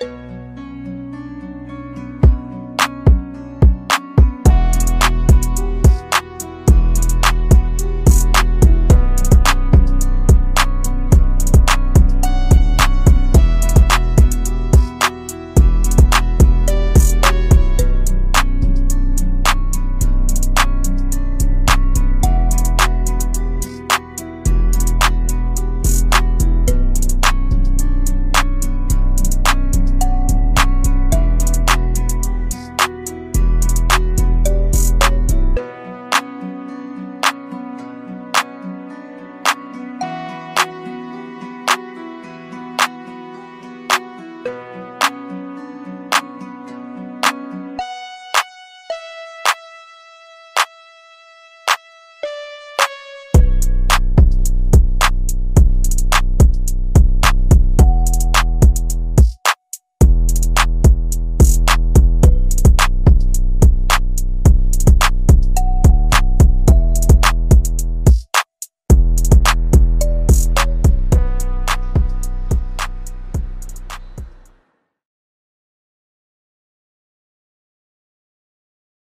you